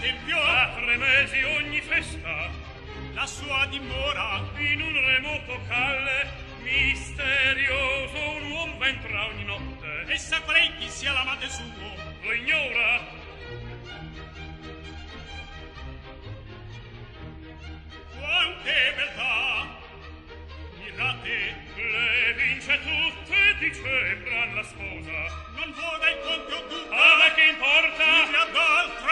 tempio a tre mesi ogni festa la sua dimora in un remoto calle. Misterioso un uomo entra ogni notte. E saprei chi sia l'amante suo? Lo ignora. Quante beltà mirate le vince tutte di la sposa. Non vuole il conto tu ah ma che importa? mi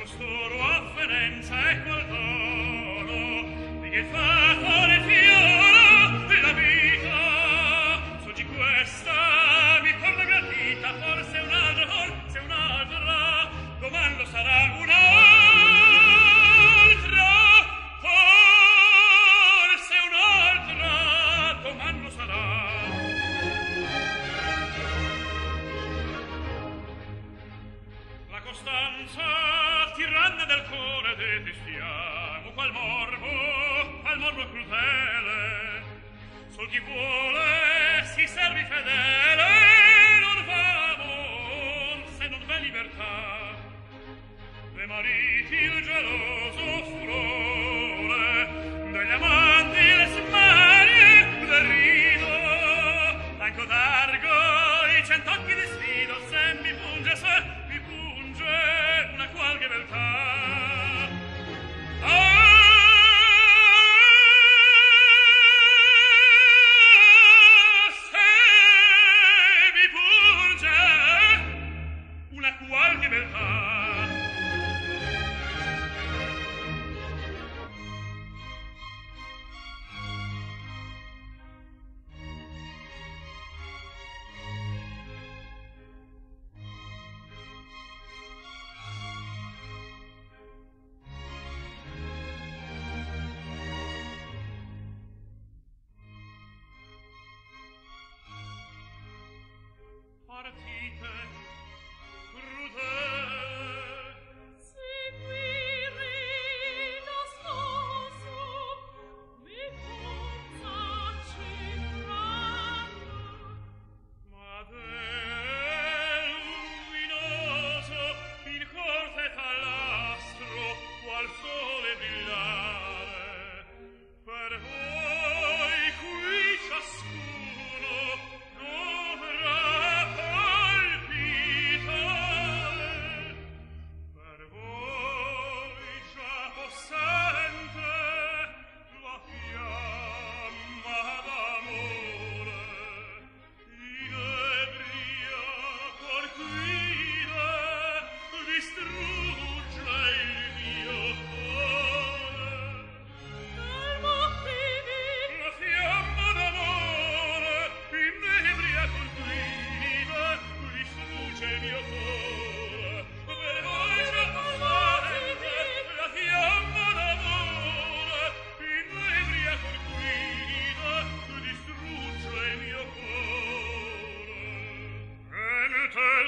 costoro a Firenze e col dono gli è fatto le fiora della vita. Soggi questa mi torna gradita forse un'altra forse un'altra domando sarà un'altra loro crudele sol chi vuole si servi fedele non va amor se non v'è libertà. Le mariti il geloso furore degli amanti le smarie del rido anco d'argo i cent'occhi di sfido. Se mi punge se mi punge una qualche beltà.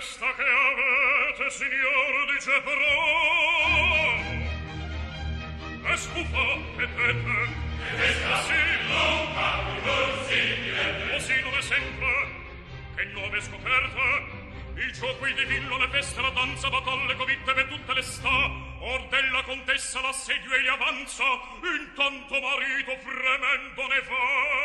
In testa che avete signor dice però e scufa e tete e testa sì. Longa così dove sempre che nuove scoperte il gioco il divino le feste la danza batalle covitte per tutte le sta or della contessa l'assedio e avanza intanto marito fremendo ne fa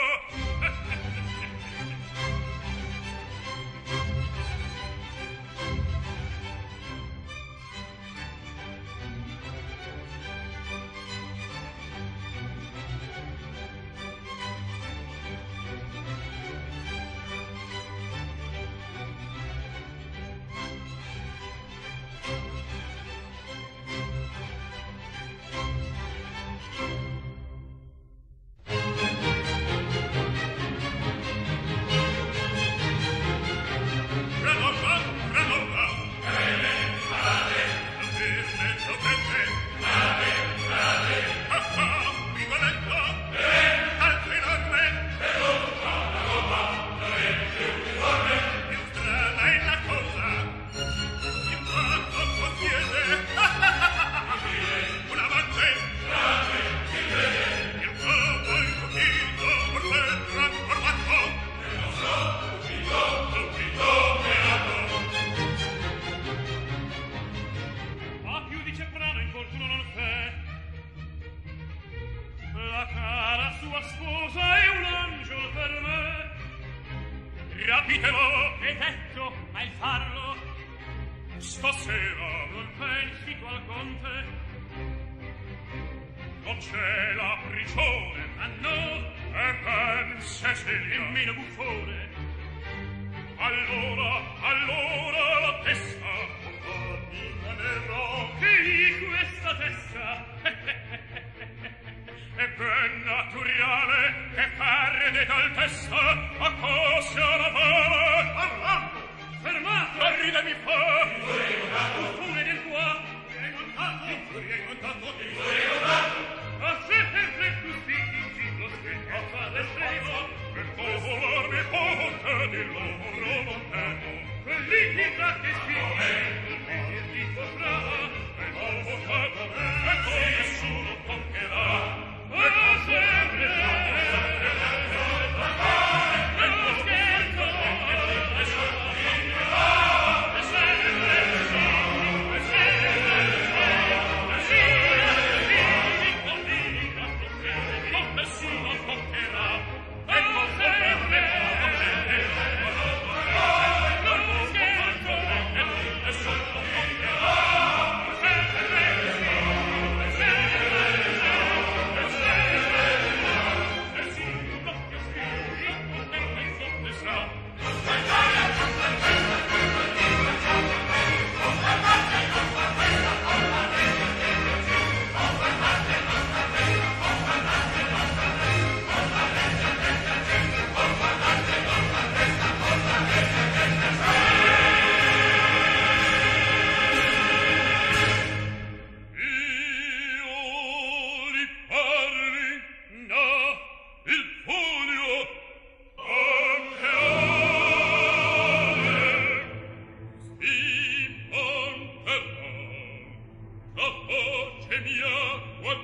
mia, what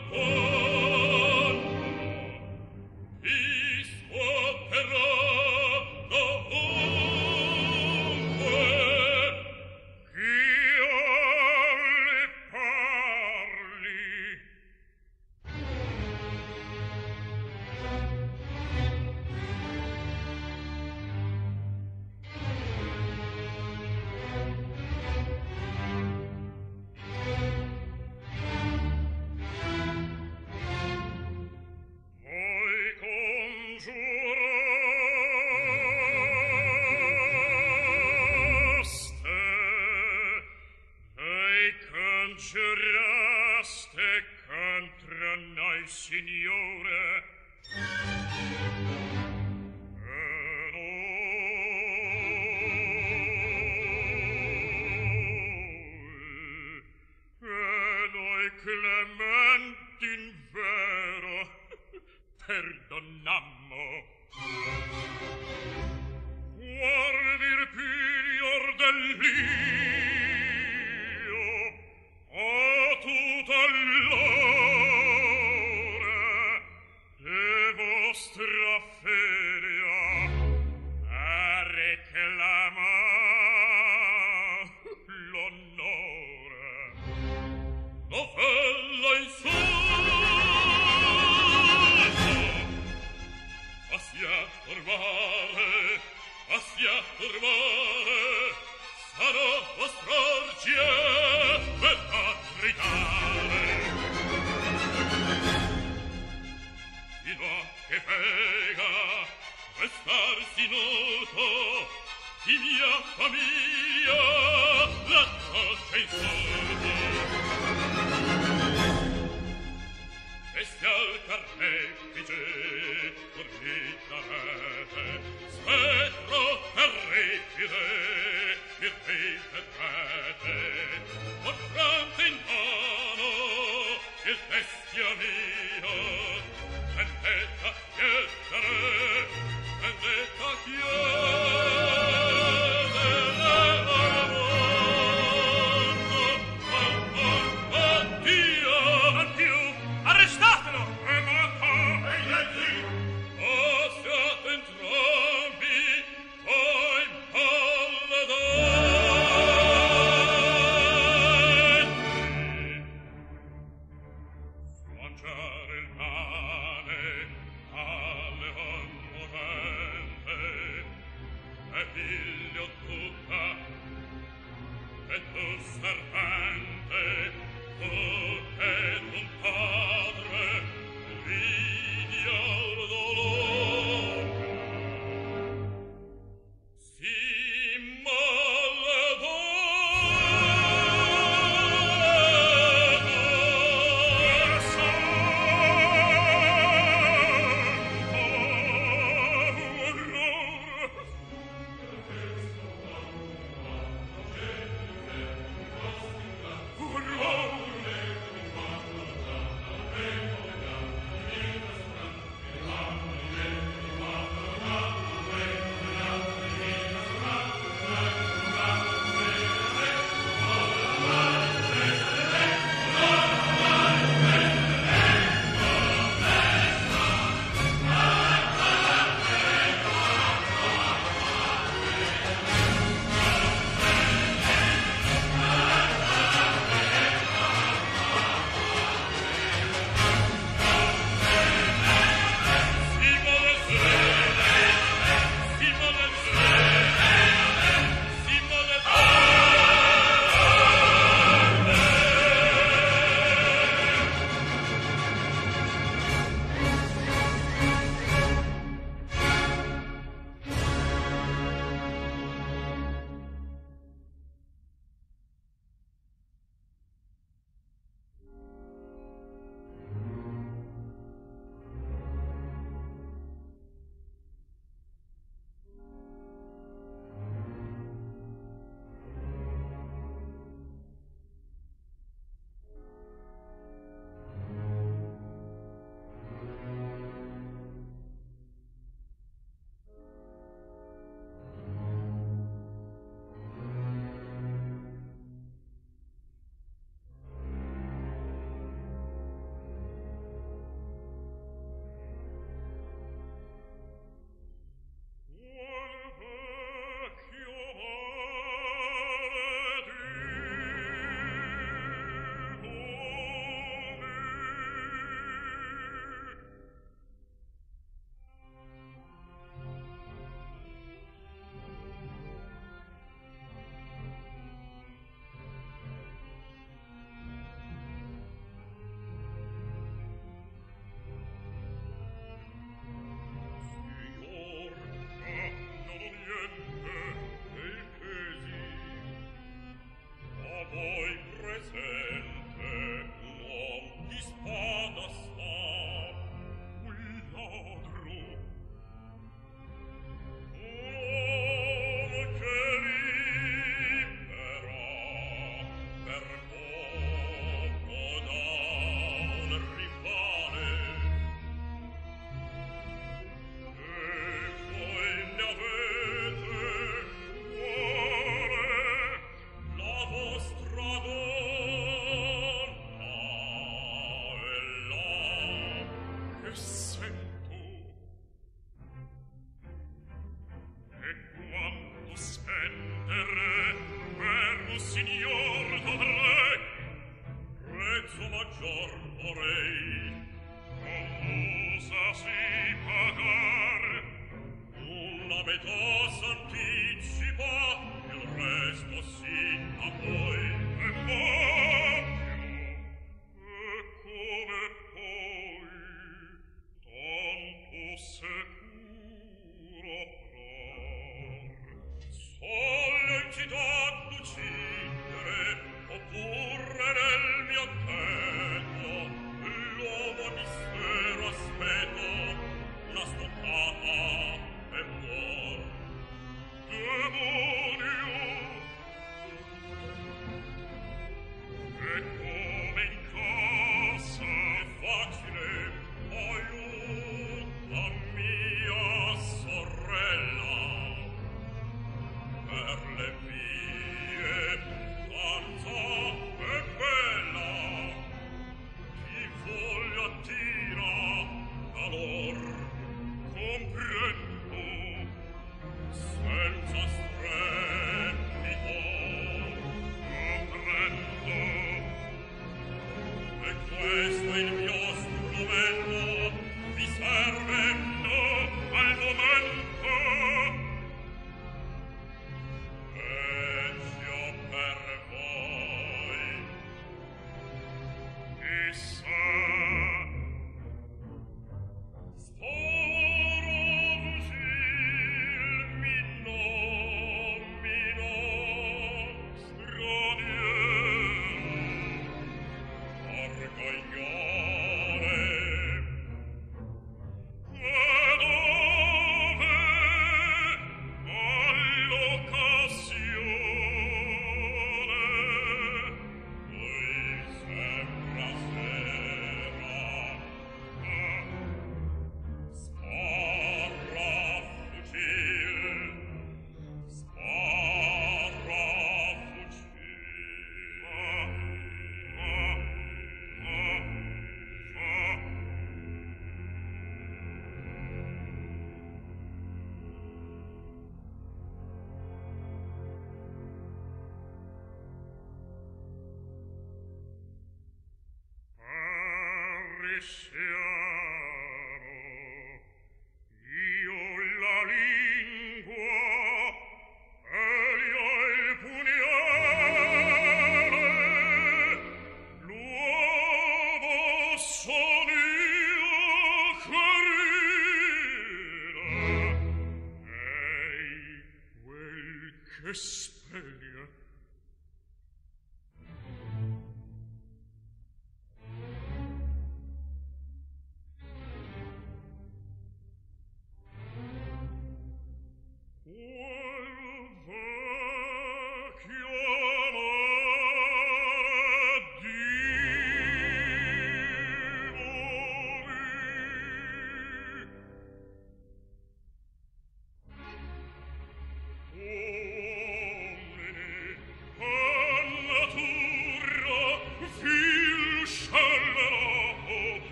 e questo il mio strumento mi serve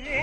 Yeah.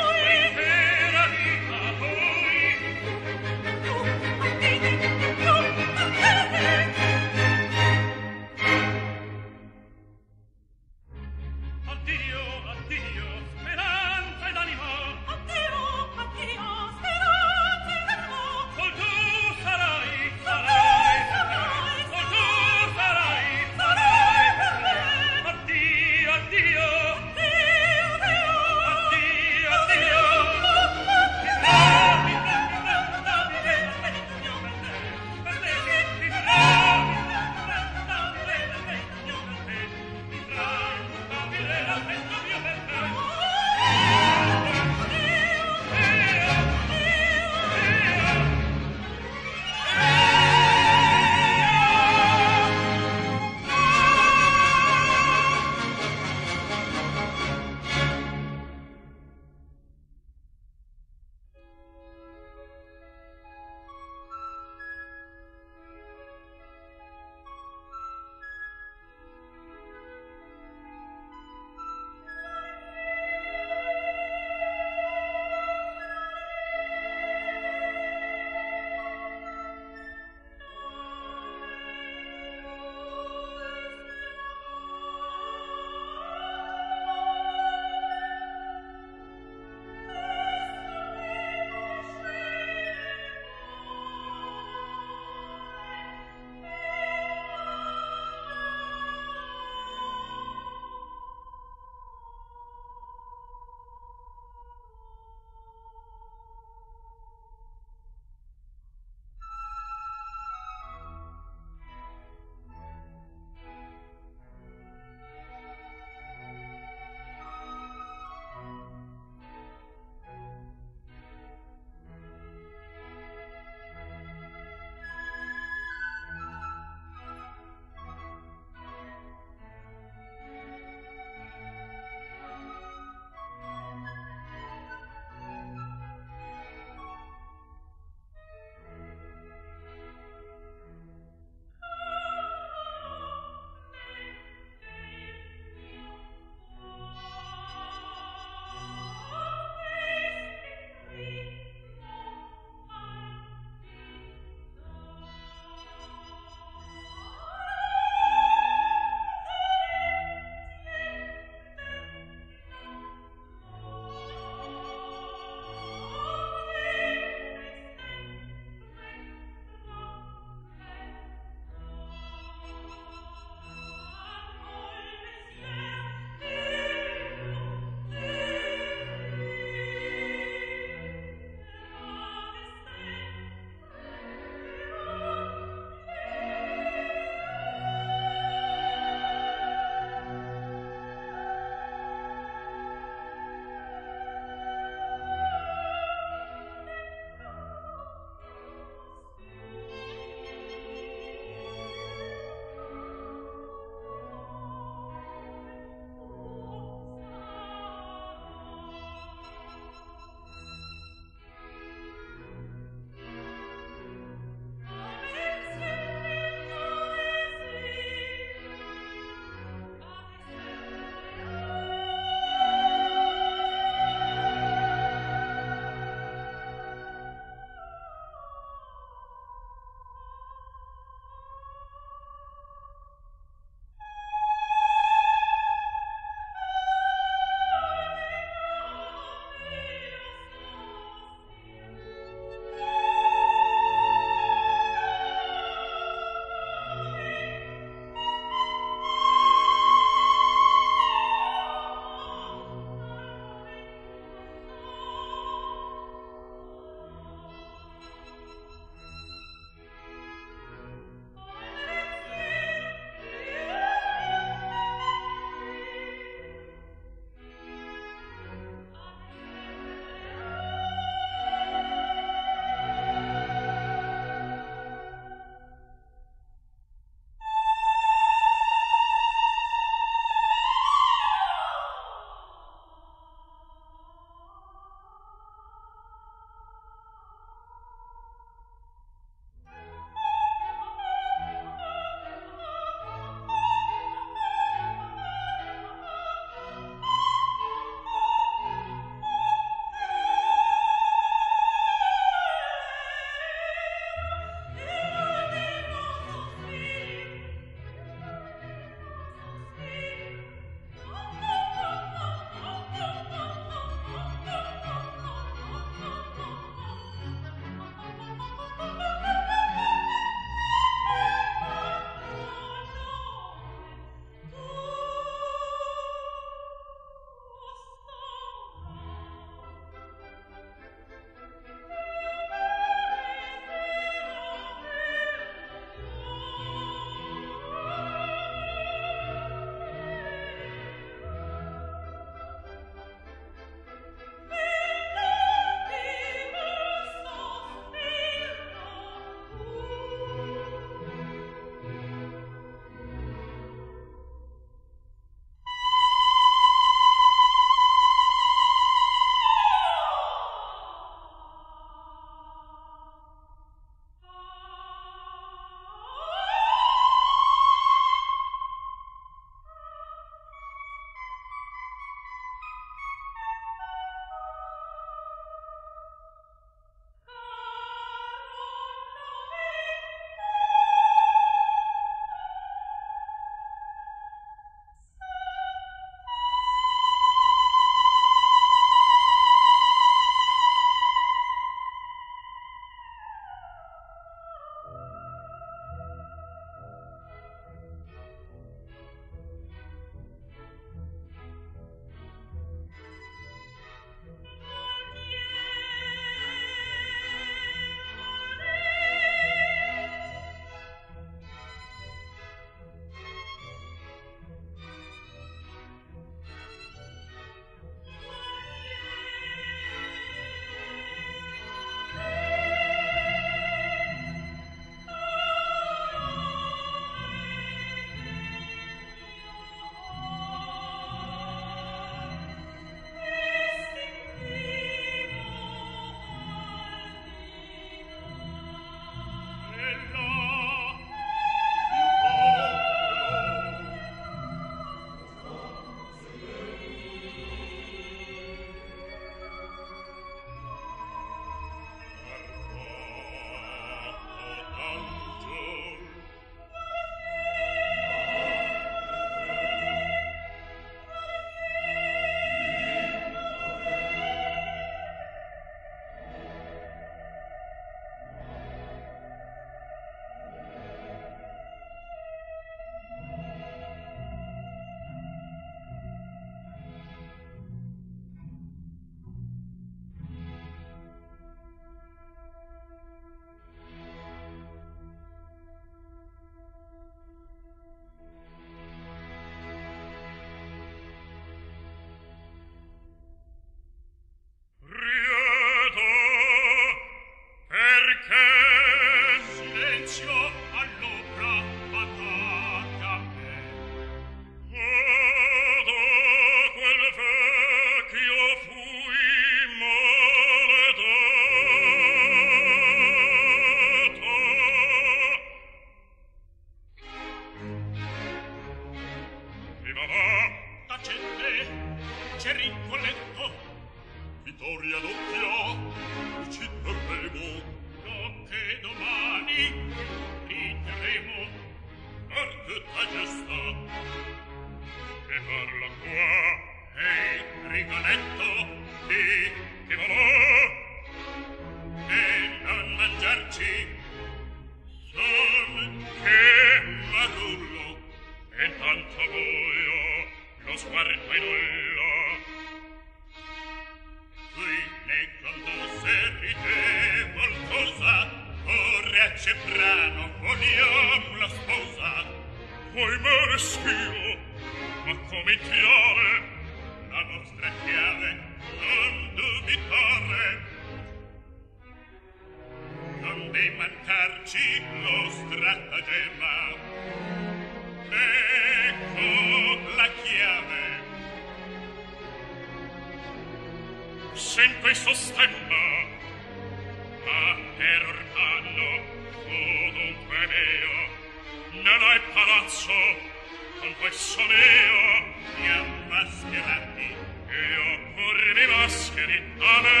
questo neo mi ammascherati e opporre mi mascheri a me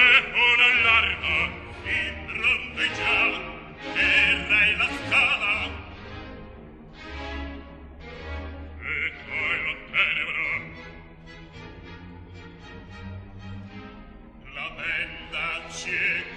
un'allarma in rondeggia terra e la scala. E poi la tenebra la benda cieca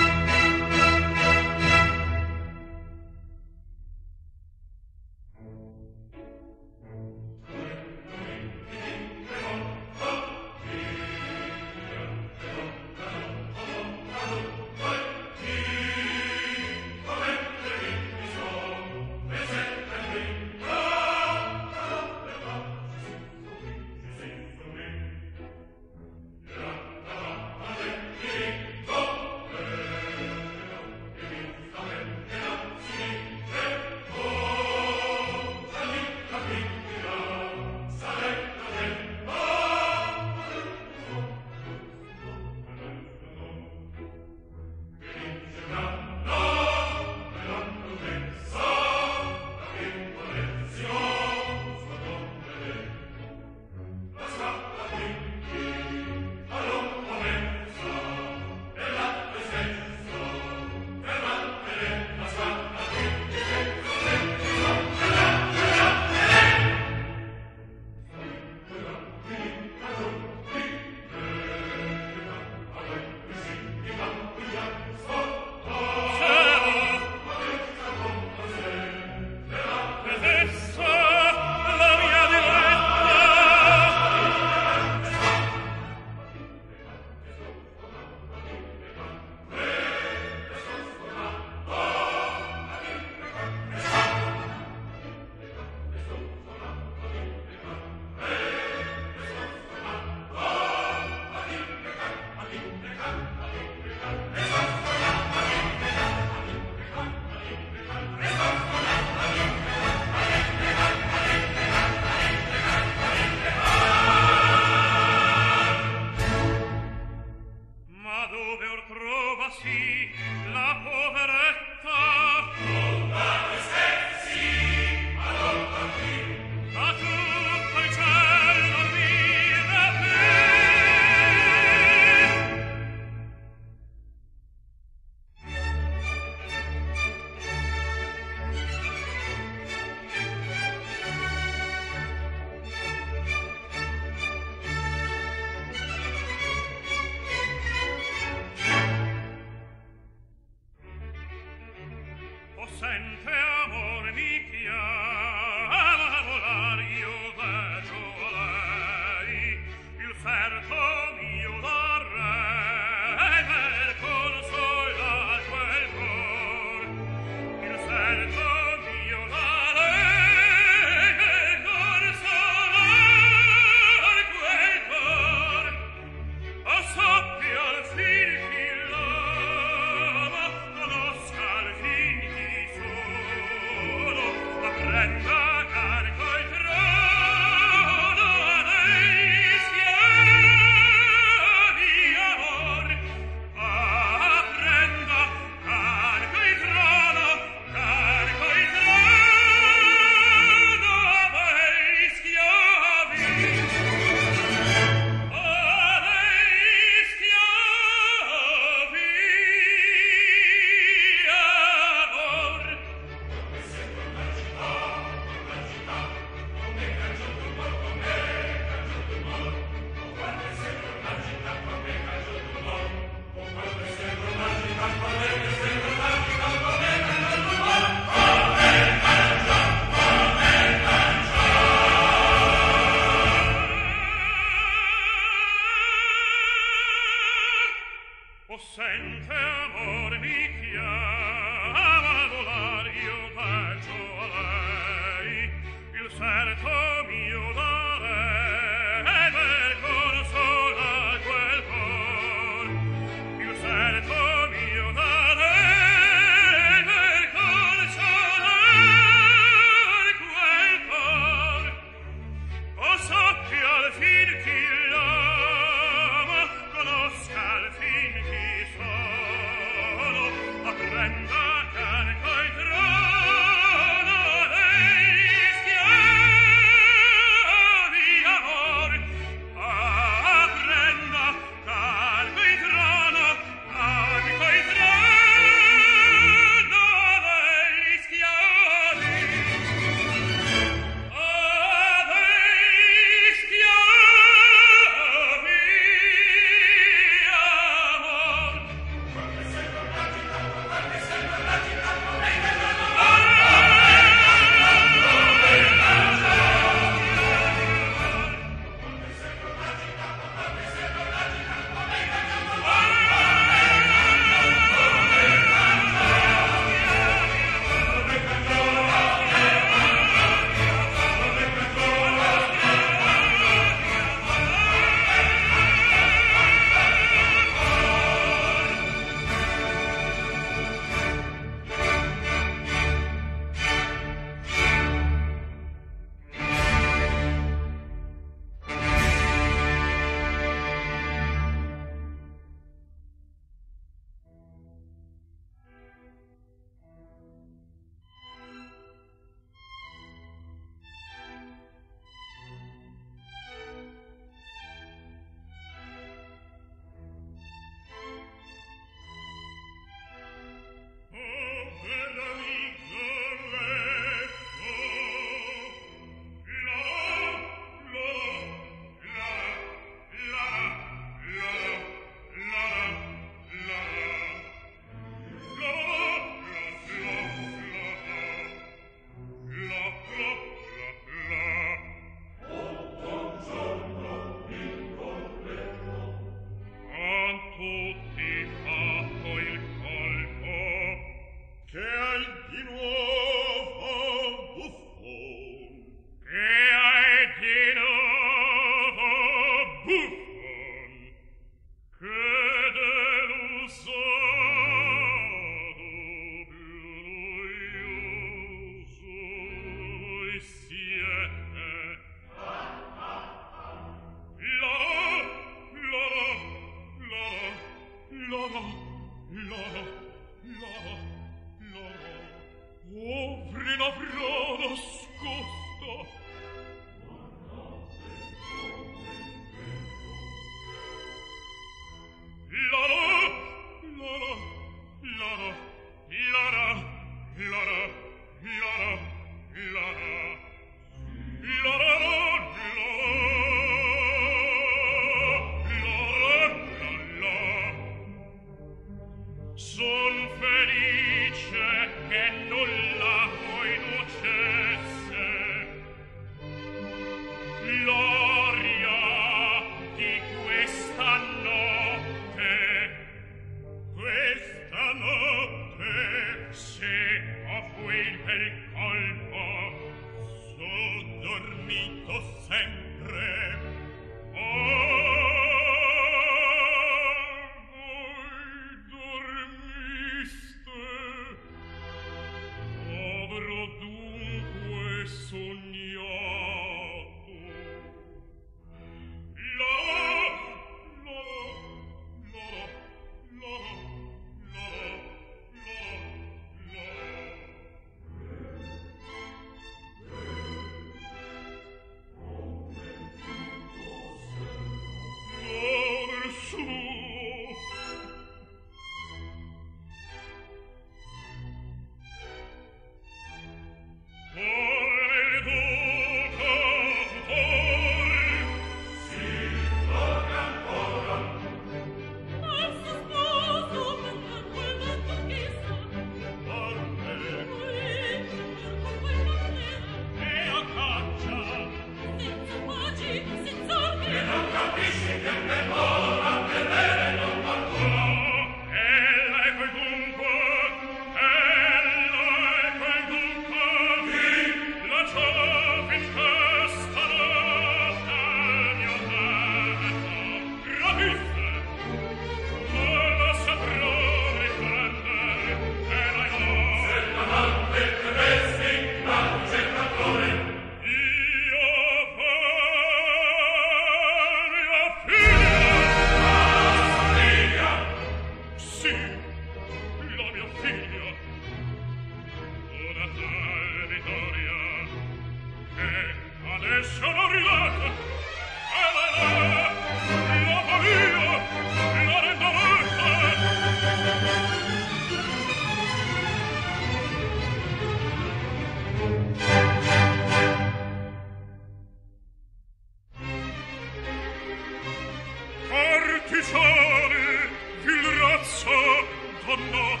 per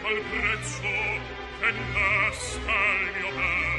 qual prezzo vendasta il mio ben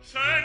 Or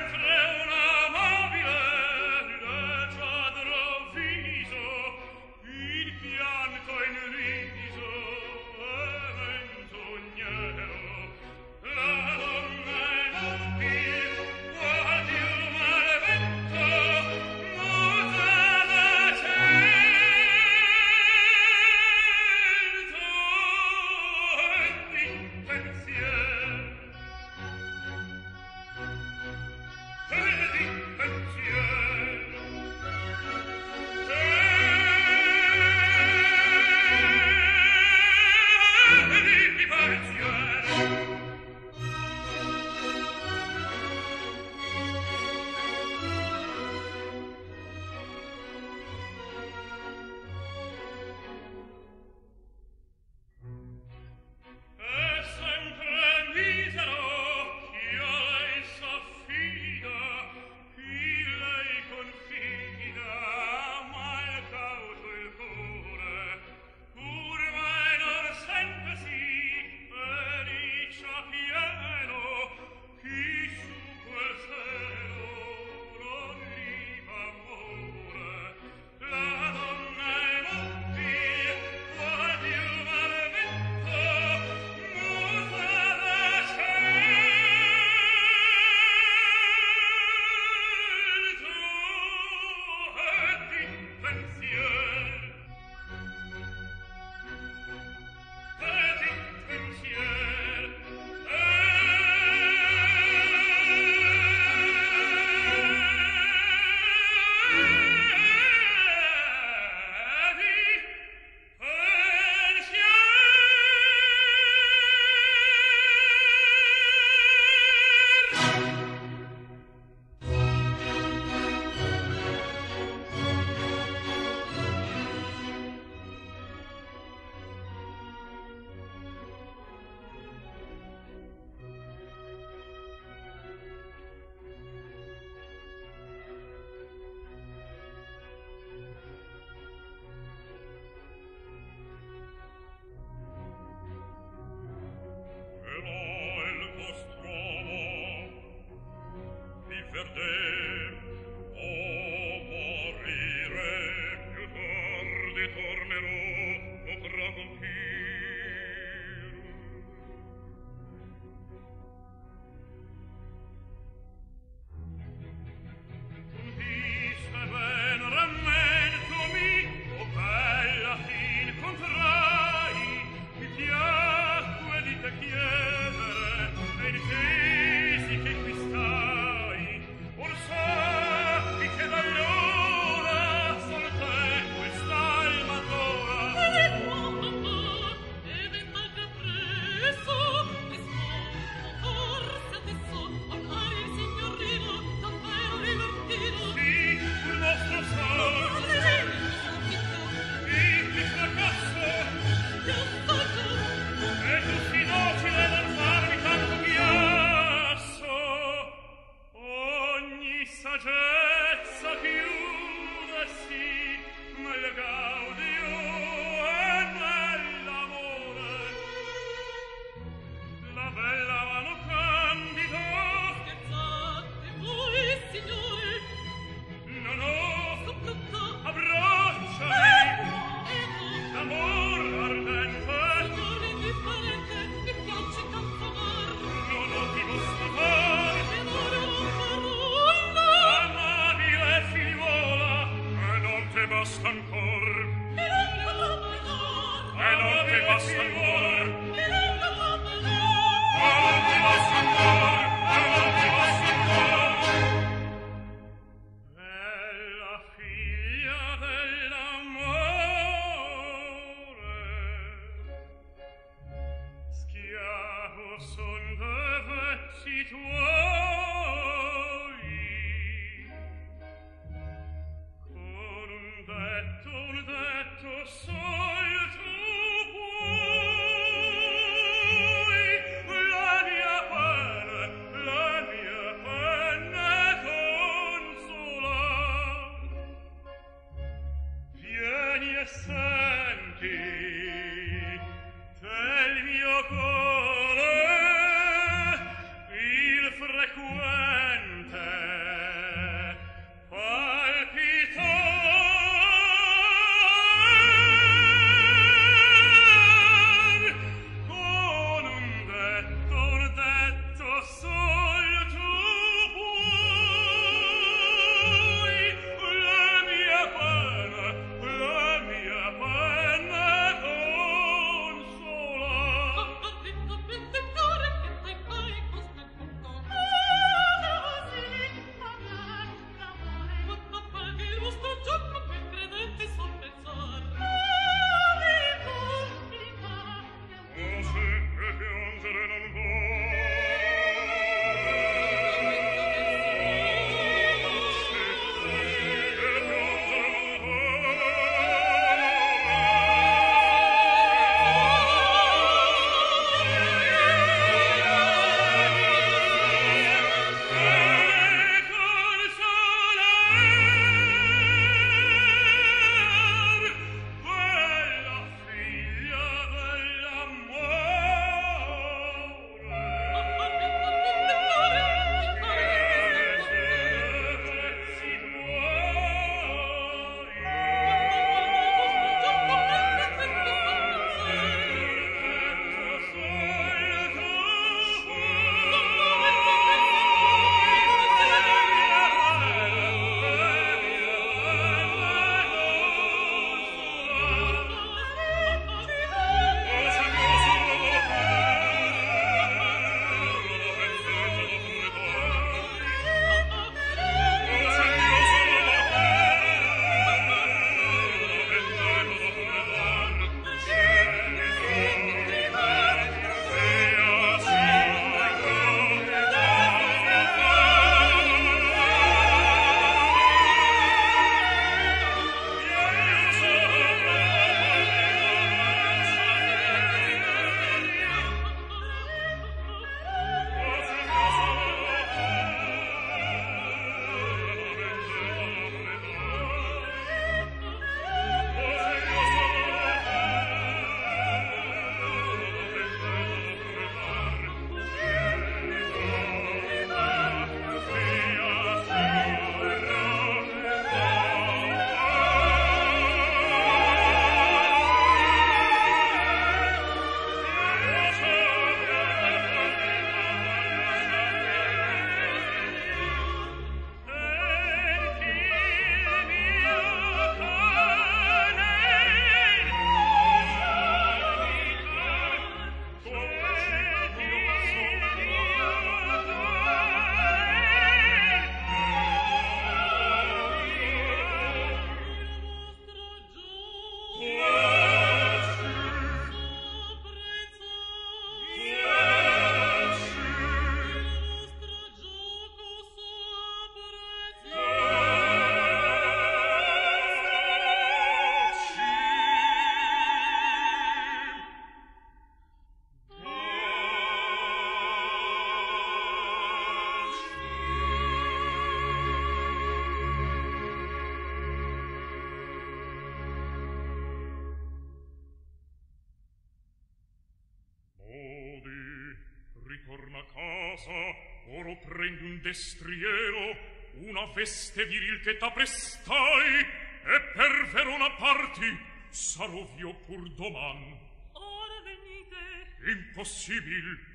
mestriero una feste viril che t'aprestai e per Verona parti sarò io pur doman ora venite Impossibile.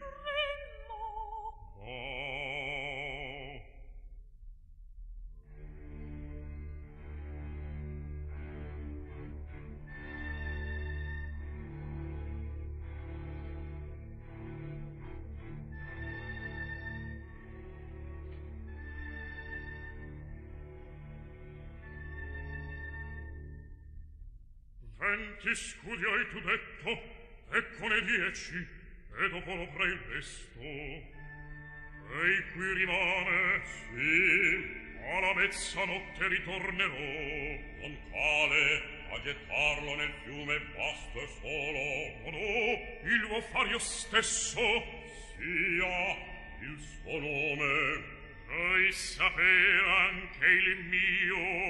tu detto eccone dieci e dopo lo presto ei qui rimane sì alla mezzanotte ritornerò. Non cale a gettarlo nel fiume vasto e solo. No no il lo far io stesso sia il suo nome. Voi saper anche il mio.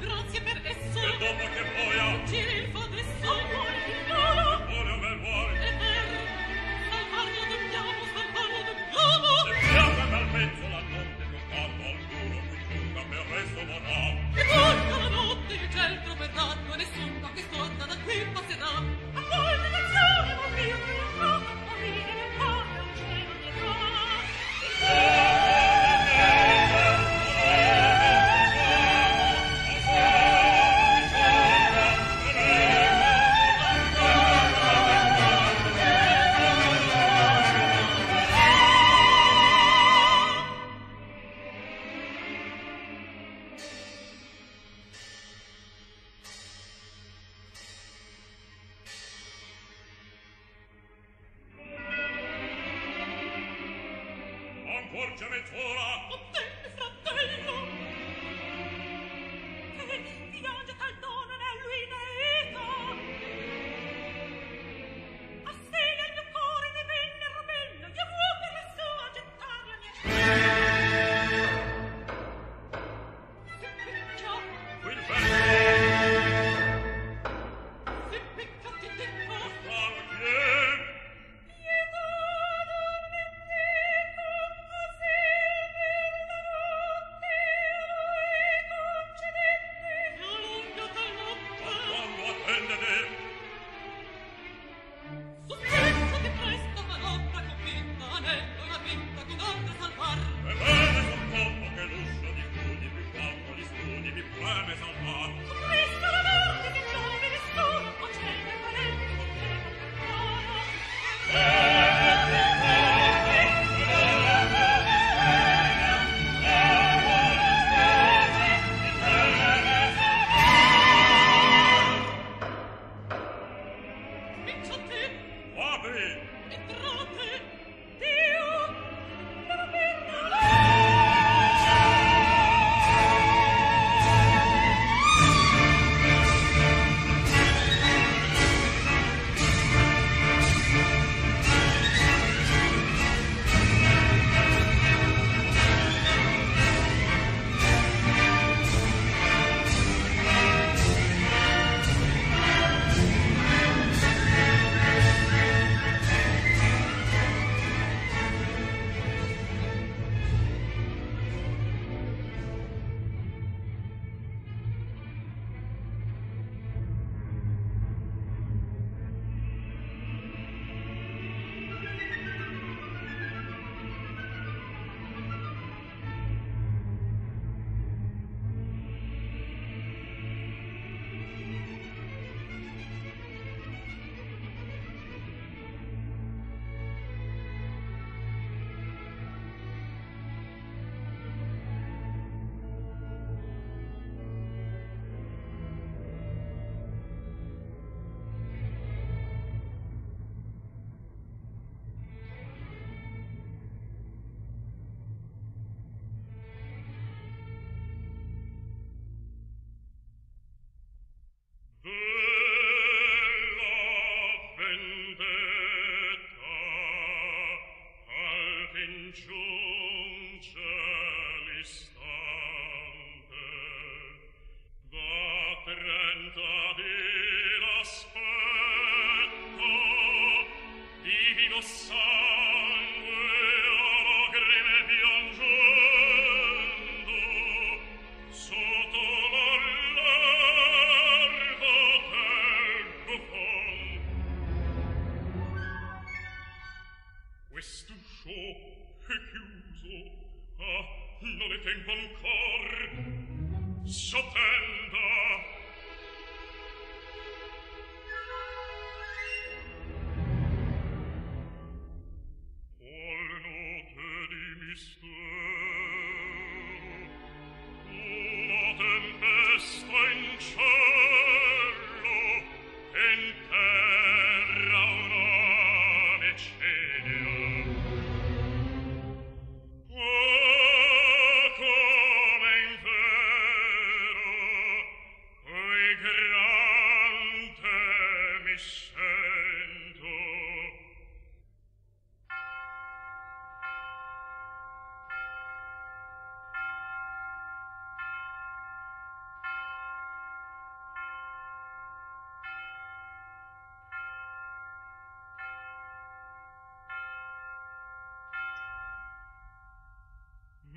Grazie per essere. Madonna che boia. Gira il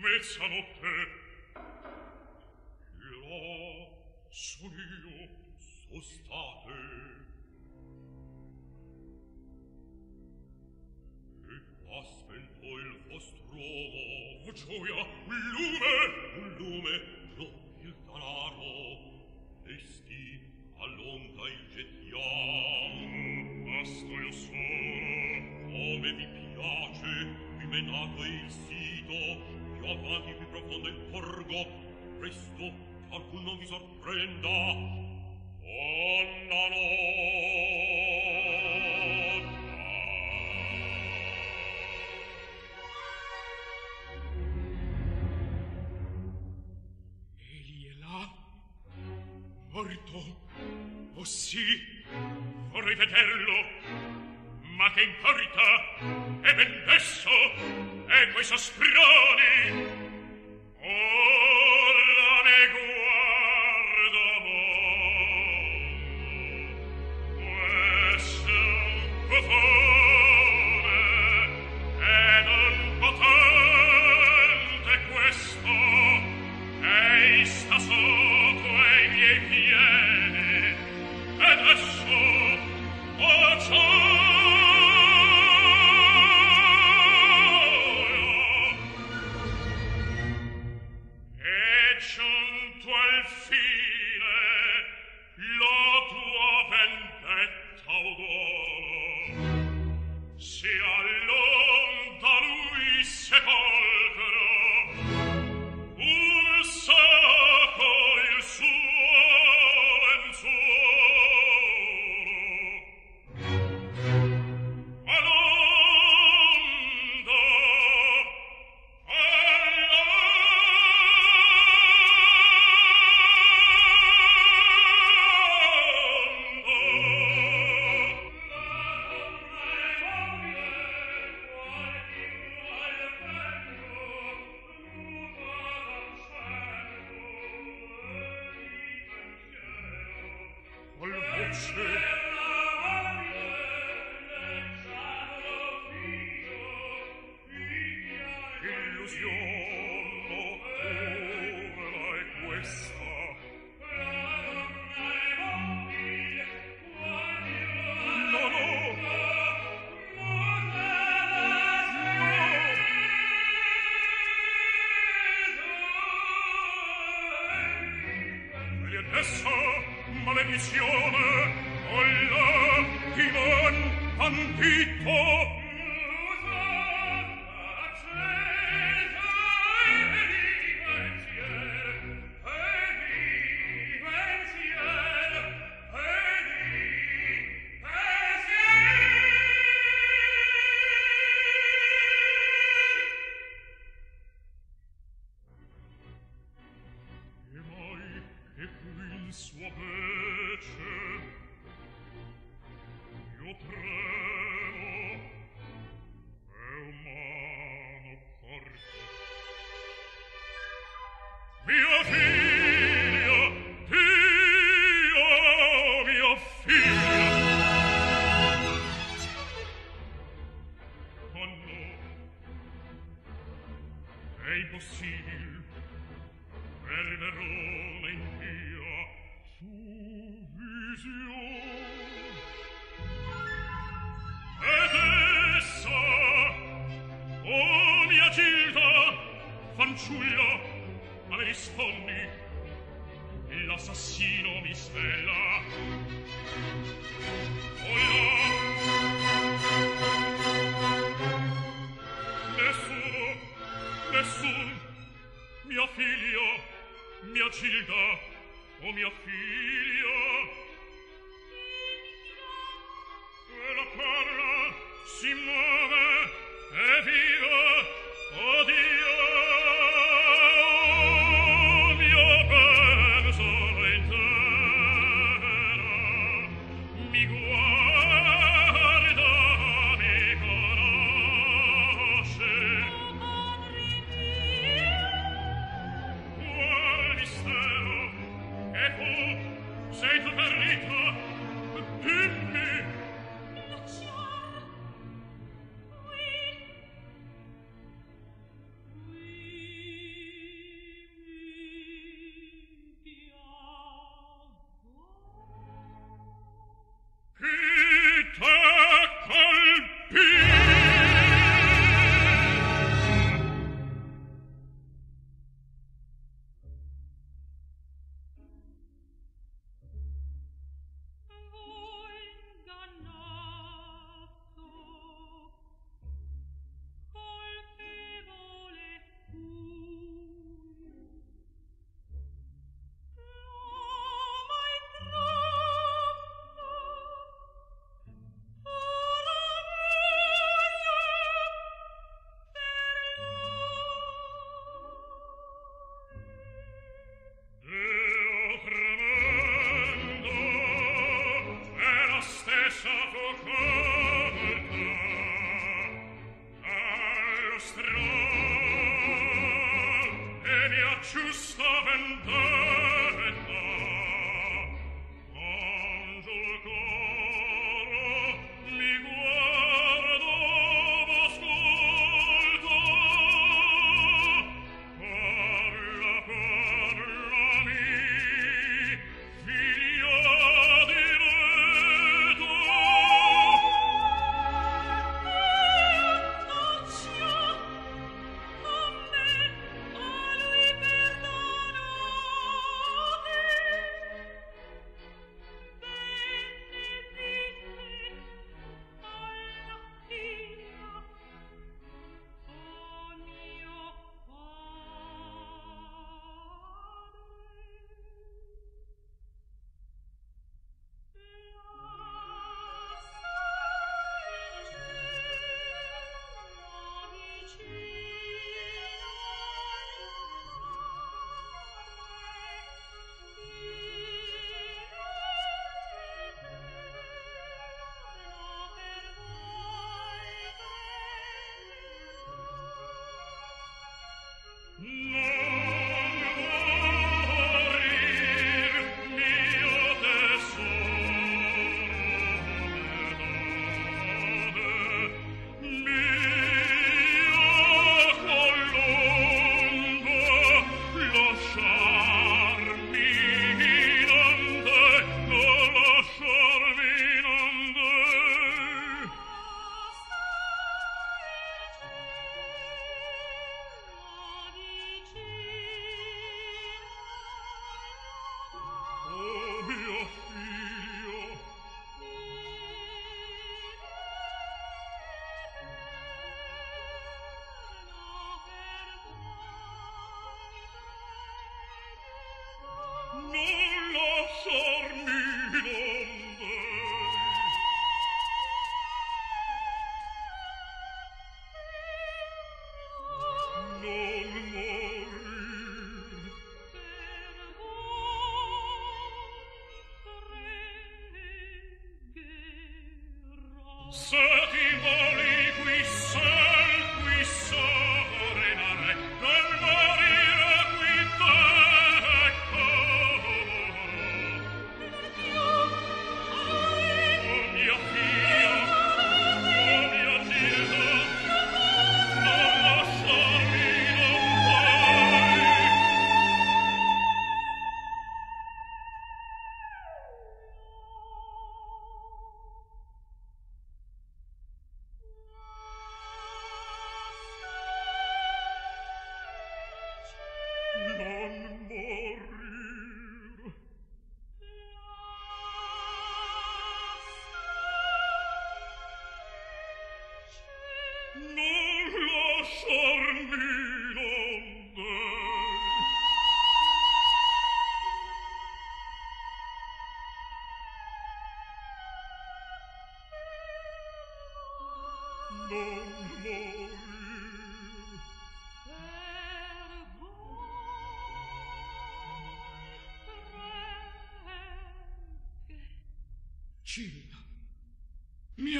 mezzanotte. E là son io sostate e qua spento il vostro uomo gioia luna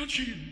your children.